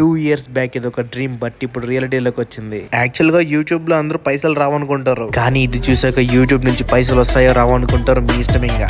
Two years back ఇది ఒక dream but ఇప్పుడు రియాలిటీలోకి వచ్చింది. యాక్చువల్గా యూట్యూబ్లో అందరూ పైసలు రావనుకుంటారు. కానీ ఇది చూసాక యూట్యూబ్ నుంచి పైసలు వస్తాయో రావనుకుంటారు మీ ఇష్టం ఇంకా.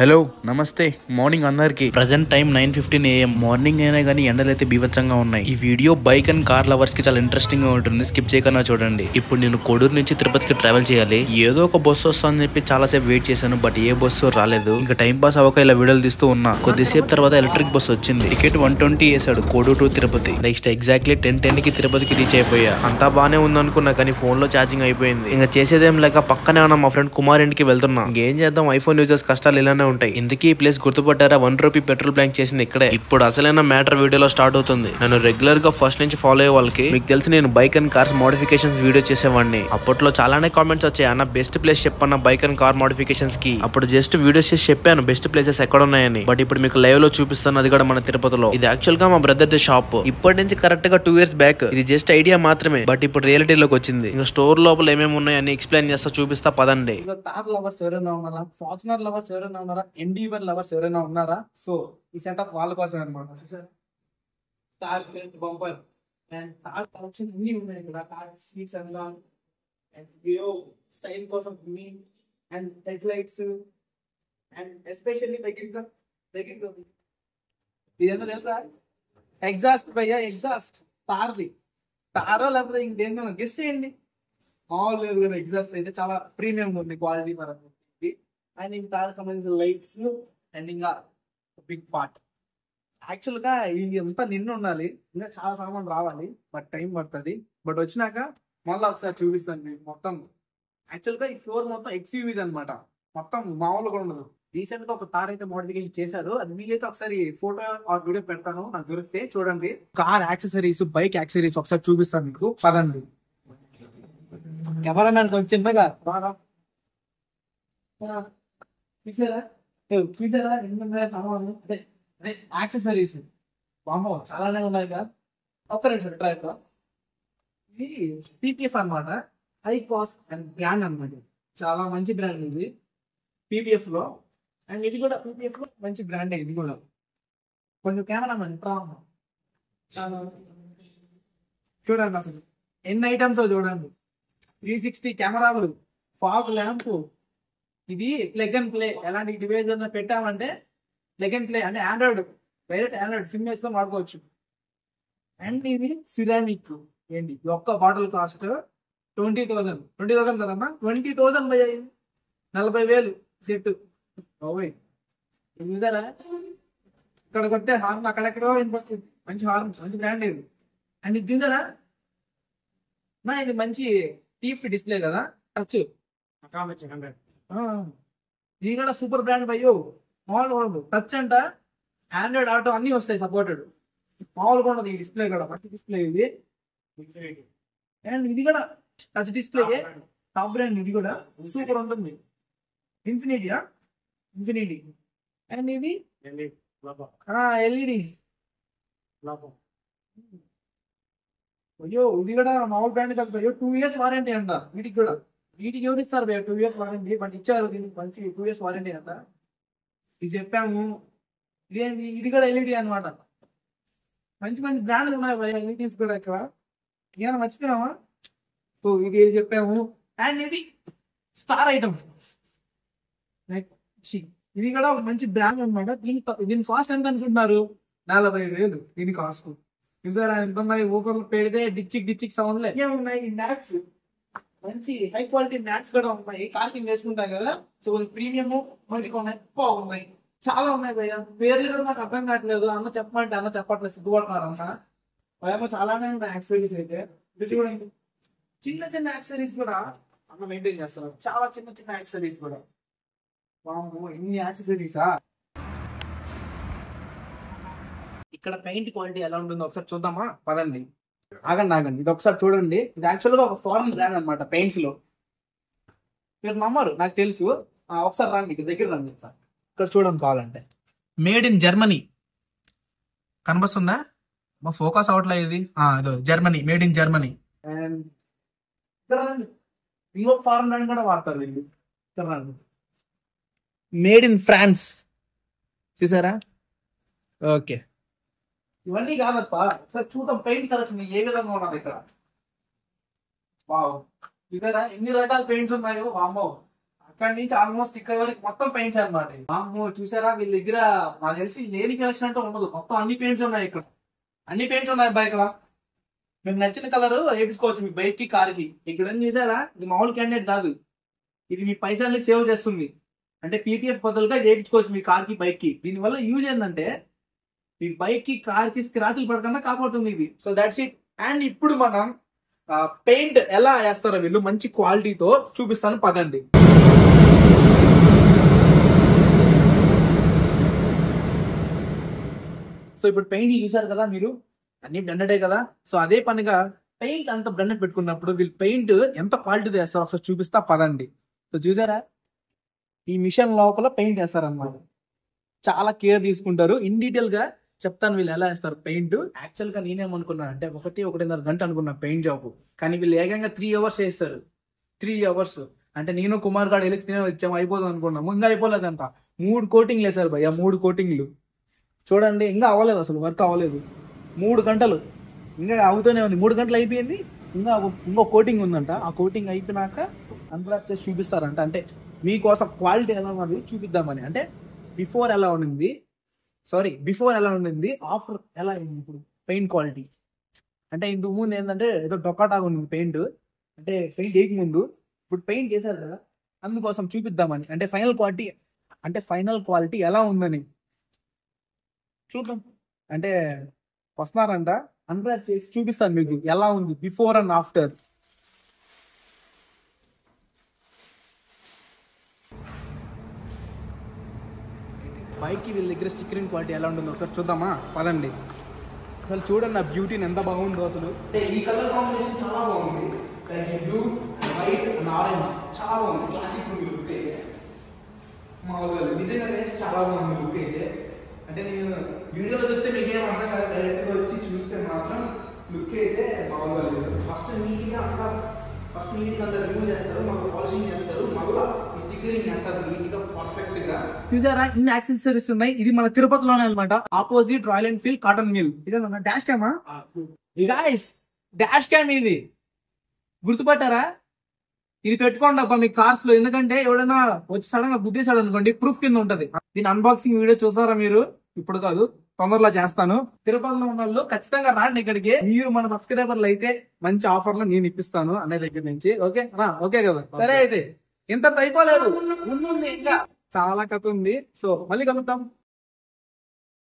హలో నమస్తే. మార్నింగ్ అందరికి. Present time nine fifteen AM morning అయినా కానీ ఎండలు అయితే బీభత్సంగా ఉన్నాయి. ఈ వీడియో బైక్ అండ్ కార్ లవర్స్కి చాలా ఇంట్రెస్టింగ్గా ఉంటుంది. స్కిప్ చేయకుండా చూడండి. ఇప్పుడు నేను కొడూరు నుంచి తిరుపతికి ట్రావెల్ చేయాలి. ఏదో ఒక బస్సు వస్తుందని చెప్పి చాలా సేపు వెయిట్ చేశాను బట్ ఏ బస్సు రాలేదు. ఇంకా టైం పాస్ అవ్వక ఇలా వీడియోలు తీస్తూ ఉన్నా. కొద్దిసేపు తర్వాత ఎలక్ట్రిక్ బస్ వచ్చింది. టికెట్ వన్ ట్వంటీ వేసాడు Koduru to Tirupati. Next exactly ten టెన్కి తిరుపతికి రీచ్ అయిపోయా. అంతా బానే ఉందనుకున్నా కానీ ఫోన్లో ఛార్జింగ్ అయిపోయింది. ఇంకా చేసేదేం లేక పక్కనే ఉన్న మా ఫ్రెండ్ కుమార్ ఇంటికి వెళ్తున్నా. ఇంకేం చేద్దాం? ఐఫోన్ యూజర్స్ కష్టాలు ఇలానే ఉంటాయి. ఇందుకే ఈ ప్లేస్ గుర్తుపట్టారా? వన్ రూపీ పెట్రోల్ బ్యాంక్ చేసింది ఇక్కడే. ఇప్పుడు అసలైన మ్యాటర్ వీడియోలో స్టార్ట్ అవుతుంది. నన్ను రెగ్యులర్గా ఫస్ట్ నుంచి ఫాలో అయ్యే వాళ్ళకి మీకు తెలిసి నేను bike and cars modifications video చేసేవాడిని. అప్పట్లో చాలానే కామెంట్స్ వచ్చాయి. అన్న బెస్ట్ ప్లేస్ చెప్పన్న బైక్ అండ్ కార్ మోడిఫికేషన్స్కి. అప్పుడు జస్ట్ వీడియోస్ చేసి చెప్పాను. బెస్ట్ ప్లేసెస్ ఎక్కడ ఉన్నాయని బట్ ఇప్పుడు మీకు లైవ్లో చూపిస్తాను అది కూడా మన తిరుపతిలో. ఇది యాక్చువల్గా మా బ్రదర్ ది షాప్ ఇప్పటి నుంచి కరెక్ట్గా టూ ఇయర్స్ బ్యాక్ ఇది జస్ట్ ఐడియా మాత్రమే. బట్ ఇప్పుడు రియాలిటీలోకి వచ్చింది. ఇంకా స్టోర్ లోపల ఏమేమి ఉన్నాయని ఎక్స్ప్లెయిన్ చేస్తా చూపిస్తా పదండి. ఇంకా తార్ లవర్స్ ఎవరైనా ఉన్నారా? ఫార్చునర్ లవర్స్ ఎవరైనా ఉన్నారా? ఎండీవర్ లవర్స్ ఎవరైనా ఉన్నారా? సో ఈ సెటప్ వాళ్ళ కోసం అనమాట Thar front bumper. And Thar collection అన్ని ఉన్నాయి ఇక్కడ. తార్ సీట్స్ అండ్ అండ్ వియో స్టైల్ కోసం మీ and head lights and especially దగ్గరగా దగ్గరగా ఇదేంటో తెలుసా? ఎగ్జాస్ట్ భయ్యా ఎగ్జాస్ట్. తార్ది. తారో లేకపోతే ఇంకేందో? గెస్ చేయండి. మామూలు లేదు ఎగ్జాస్ట్ అయితే చాలా ప్రీమియం ఉంది క్వాలిటీ పరంగా. అండ్ ఇంకా దానికి సంబంధించిన లైట్స్ అండ్ ఇంకా బిగ్ పార్ట్ యాక్చువల్గా అంతా నిన్ను ఉండాలి. ఇంకా చాలా సామాన్ రావాలి. బట్ టైం పడుతుంది. బట్ వచ్చినాక మళ్ళీ ఒకసారి చూపిస్తాను మీకు మొత్తం. యాక్చువల్గా ఈ ఫ్లోర్ మొత్తం ఎక్స్యూవీస్ అన్నమాట. మొత్తం మామూలుగా ఉండదు. రీసెంట్గా ఒక కార్ అయితే మోడిఫికేషన్ చేశారు. అది మీకైతే ఒకసారి ఫోటో ఆర్ వీడియో పెడతాను. నాకు దొరికితే చూడండి. కార్ యాక్సెసరీస్ బైక్ యాక్సెసరీస్ ఒకసారి చూపిస్తాను మీకు. పదండి. ఎవరన్నా కొంచెం చిన్నగా బాగా చూసారా ఏ, చూసారా ఎన్ని సామాన్లు అదే అదే యాక్సెసరీస్ బామ్మ చాలానే ఉన్నాయి కదా. ఒక్క రెండు ట్రాక్ ఇది పీపీఎఫ్ అన్నమాట. హై కాస్ట్ అండ్ బ్రాండ్ అన్నమాట. చాలా మంచి బ్రాండ్ ఇది. పీపీఎఫ్లో. అండ్ ఇది కూడా పీపీఎఫ్లో మంచి బ్రాండ్ ఇది కూడా. కొంచెం కెమెరా కెమెరామెన్ చూడండి అసలు. ఎన్ని ఐటమ్స్ చూడండి. త్రీ సిక్స్టీ కెమెరాలు ఫాగ్ ల్యాంప్ ఇది లెగ్ అండ్ ప్లే ఎలాంటి డివైస్ అన్న పెట్టామంటే లెగ్ అండ్ ప్లే అంటే ఆండ్రాయిడ్ డైరెక్ట్ ఆండ్రాయిడ్ సిమ్ వేసుకొని వాడుకోవచ్చు. అండ్ ఇది సిరామిక్ ఏంటి? ఒక్క bottle cost twenty thousand twenty thousand కదమ్మా ట్వంటీ థౌసండ్ పోయాయి నలభై వేలు సెట్ ఓయ్ చూసారా? ఇక్కడ కొట్టే హార్న్ అక్కడెక్కడో వినపడుతుంది. మంచి హార్న్ మంచి బ్రాండ్ ఇది. అండ్ ఇది చూసారా? నా ఇది మంచి టీప్ డిస్ప్లే కదా? టచ్. ఇది కూడా సూపర్ బ్రాండ్ భయ్యో మామూలుగా ఉండదు టచ్ అంట ఆండ్రాయిడ్ ఆటో అన్ని వస్తాయి సపోర్టెడ్ మామూలుగా ఉండదు ఈ డిస్ప్లే కూడా. మంచి డిస్ప్లే ఇది. అండ్ ఇది కూడా టచ్ డిస్ప్లే టాప్ బ్రాండ్ ఇది కూడా. సూపర్ ఉంటుంది. ఇన్ఫినిటీయా ఇన్ఫినిటీ అండ్ ఇది? ఎల్ఈడి అయ్యో ఇది కూడా మామూలు బ్రాండ్ కాదు. అయ్యో టూ ఇయర్స్ వారంటీ అంట. వీటికి కూడా. వీటికి ఎవరు ఇస్తారు టూ ఇయర్స్ వారంటీ బట్ ఇచ్చారు దీనికి మంచి టూ ఇయర్స్ వారంటీ అంట. ఇది చెప్పాము. ఇదేంటి ఇది కూడా ఎల్ఈడి అనమాట మంచి మంచి బ్రాండ్లు ఉన్నాయి ఎల్ఈడిస్ ఎల్ఈడీస్ కూడా ఇక్కడ. ఏమైనా మర్చిపోయామా ఓ ఇది ఏది చెప్పాము? అండ్ ఇది స్టార్ ఐటమ్. ఇది కూడా ఒక మంచి బ్రాండ్ అన్నమాట. దీని దీని కాస్ట్ ఎంత అనుకుంటున్నారు? నలభై వేలు. దీని కాస్ట్. చూసారా? ఎంత ఉన్నాయి? ఊపర్లు పెడితే డిచ్చిక్ డిచ్చిక్ సౌండ్ ఏమున్నాయి? మ్యాక్స్ మంచి హై క్వాలిటీ మ్యాట్స్ కూడా ఉన్నాయి. కార్కింగ్ వేసుకుంటాం కదా. సో ప్రీమియం మంచిగా ఉన్నాయి. బాగున్నాయి చాలా ఉన్నాయి భయ్య. పేర్లు కూడా నాకు అర్థం కావట్లేదు. అన్న చెప్పమంటే అన్న చెప్పట్లేదు. సిగ్గుపడుతున్నారు అన్న భయమో చాలానే ఉన్నాయి యాక్సరీస్ అయితే. ఇది చిన్న చిన్న యాక్సరీస్ కూడా అన్న మెయింటైన్ చేస్తున్నారు. చాలా చిన్న చిన్న యాక్సరీస్ కూడా. వామ్మో ఎన్ని యాక్సరీసా ఇక్కడ పెయింట్ క్వాలిటీ ఎలా ఉంటుందో ఒకసారి చూద్దామా? పదండి. ఆగండి ఆగండి. ఇది ఒకసారి చూడండి. ఇది యాక్చువల్గా ఒక ఫారెన్ బ్రాండ్ అనమాట పెయింట్స్లో. మీరు నమ్మరు నాకు తెలుసు. ఆ, ఒకసారి రండి ఇక్కడ దగ్గర రండి. ఇక్కడ చూడండి కావాలంటే. మేడ్ ఇన్ జర్మనీ కనిపిస్తుందా మా ఫోకస్ అవట్లే ఇది. Germany made in Germany and ఇక్కడ ఇంకొక ఫారెన్ బ్రాండ్ కూడా వాడతారు వీళ్ళు. ఇక్కడ రండి. మేడ్ ఇన్ ఫ్రాన్స్ చూసారా? ఓకే. ఇవన్నీ కాదప్ప. ఒకసారి చూద్దాం. పెయింట్ కలెక్షన్ ఏ విధంగా ఉన్నది ఇక్కడ? వావ్. ఇక్కడ ఎన్ని రకాల పెయింట్స్ ఉన్నాయో? వామ్మో. అక్కడి నుంచి ఆల్మోస్ట్ ఇక్కడ వరకు మొత్తం పెయింట్స్ అన్నమాట. వామ్మో చూసారా? వీళ్ళ దగ్గర నాకు తెలిసి లేని కలెక్షన్ అంటే ఉండదు. మొత్తం అన్ని పెయింట్స్ ఉన్నాయి ఇక్కడ. అన్ని పెయింట్స్ ఉన్నాయి బైక్ ఇక్కడ. మీకు నచ్చిన కలర్ వేపించుకోవచ్చు మీ బైక్కి కార్కి ఇక్కడ చూసారా? ఇది మామూలు క్యాండిడేట్ కాదు. ఇది మీ పైసల్ని సేవ్ చేస్తుంది. అంటే పీపీఎఫ్ బదులుగా చేయించుకోవచ్చు మీ కార్కి బైక్కి దీనివల్ల యూజ్ ఏంటంటే మీ బైక్కి కార్కి స్క్రాచ్లు పడకుండా కాపాడుతుంది ఇది. సో దాట్స్ ఇట్ అండ్ ఇప్పుడు మనం పెయింట్ ఎలా వేస్తారో వీళ్ళు మంచి క్వాలిటీతో చూపిస్తాను. పదండి. సో ఇప్పుడు పెయింట్ చూసారు కదా మీరు? అన్ని బ్లెండెడే కదా? సో అదే పనిగా పెయింట్ అంత బ్లెండెడ్ పెట్టుకున్నప్పుడు వీళ్ళు పెయింట్ ఎంత క్వాలిటీ వేస్తారు ఒకసారి చూపిస్తా. పదండి. సో చూసారా? ఈ మిషన్ లోపల పెయింట్ వేస్తారన్నమాట. చాలా కేర్ తీసుకుంటారు. ఇన్ డీటెయిల్గా చెప్తాను వీళ్ళు ఎలా వేస్తారు పెయింట్. యాక్చువల్గా నేనేమనుకున్నా అంటే ఒకటి ఒకటిన్నర గంట అనుకున్నా పెయింట్ జాబ్ కానీ వీళ్ళు ఏకంగా త్రీ అవర్స్ చేస్తారు. త్రీ అవర్స్ అంటే నేను కుమార్ గారు వెళ్ళి తినే వచ్చాము అయిపోతుంది అనుకున్నాము. ఇంకా అయిపోలేదంట. మూడు కోటింగ్లు వేసారు భయ్య మూడు కోటింగ్లు చూడండి ఇంకా అవ్వలేదు అసలు వర్క్ అవ్వలేదు. మూడు గంటలు. ఇంకా అవుతూనే ఉంది. మూడు గంటలు అయిపోయింది. ఇంకా ఇంకో కోటింగ్ ఉందంట. ఆ కోటింగ్ అయిపోయినాక అన్బ్లాక్ చేసి చూపిస్తారంట. అంటే మీకోసం క్వాలిటీ ఎలా ఉన్నది చూపిద్దామని. అంటే బిఫోర్ ఎలా ఉండింది సారీ బిఫోర్ ఎలా ఉండింది? ఆఫ్టర్ ఎలా అయింది ఇప్పుడు? పెయింట్ క్వాలిటీ అంటే ఇంతకు ముందు ఏంటంటే ఏదో డొక్కాటాగా ఉంది పెయింట్ అంటే పెయింట్ వేయక ముందు. ఇప్పుడు పెయింట్ చేశారు కదా అందుకోసం చూపిద్దామని. అంటే ఫైనల్ క్వాలిటీ అంటే ఫైనల్ క్వాలిటీ ఎలా ఉందని. చూద్దాం. అంటే వస్తున్నారంట. అన్రాక్ చేసి చూపిస్తాను మీకు ఎలా ఉంది బిఫోర్ అండ్ ఆఫ్టర్ బైక్ వీళ్ళ దగ్గర స్టిక్కరింగ్ క్వాలిటీ ఎలా ఉంటుందో ఒకసారి చూద్దామా? పదండి. అసలు చూడండి నా బ్యూటీని ఎంత బాగుందో అసలు. ఈ కలర్ కాంబినేషన్ చాలా బాగుంది. Like blue white and orange చాలా బాగుంది. క్లాసిక్ ఉంది లుక్ అయితే. మామూలుగా నిజంగా చాలా బాగుంది లుక్ అయితే. అంటే నేను వీడియోలో చూస్తే మీకు ఏం అర్థం కాదు. డైరెక్ట్గా వచ్చి చూస్తే మాత్రం లుక్ అయితే బాగుంది ఫస్ట్ నీట్గా అంతా ఫస్ట్ నీట్గా అంతా రిమూవ్ చేస్తారు మాకు పాలిషింగ్ చేస్తారు మళ్ళా ఈ స్టిక్కరింగ్ చేస్తారు నీట్గా పర్ఫెక్ట్గా చూసారా? ఇన్ని యాక్సెసరీస్ ఉన్నాయి. ఇది మన తిరుపతిలోనే అన్నమాట. Opposite Royal Enfield cotton mill ఇదేనా? డాష్ క్యామా గాయస్ డాష్ క్యామ్ ఇది. గుర్తుపట్టారా? ఇది పెట్టుకోండి అబ్బా మీ కార్స్లో. ఎందుకంటే ఎవడైనా వచ్చి సడన్గా గుద్దేశాడు అనుకోండి ప్రూఫ్ కింద ఉంటది. దీని అన్బాక్సింగ్ వీడియో చూసారా మీరు? ఇప్పుడు కాదు తొందరలో చేస్తాను. తిరుపతిలో ఉన్న వాళ్ళు ఖచ్చితంగా రాండి ఇక్కడికి. మీరు మన సబ్స్క్రైబర్లు అయితే మంచి ఆఫర్లు నేను ఇప్పిస్తాను అనే దగ్గర నుంచి. ఓకే? ఓకే కదా. సరే అయితే. ఇంత అయిపోలేదు. ఇంకా. చాలా కథ ఉంది. సో మళ్ళీ కలుద్దాం.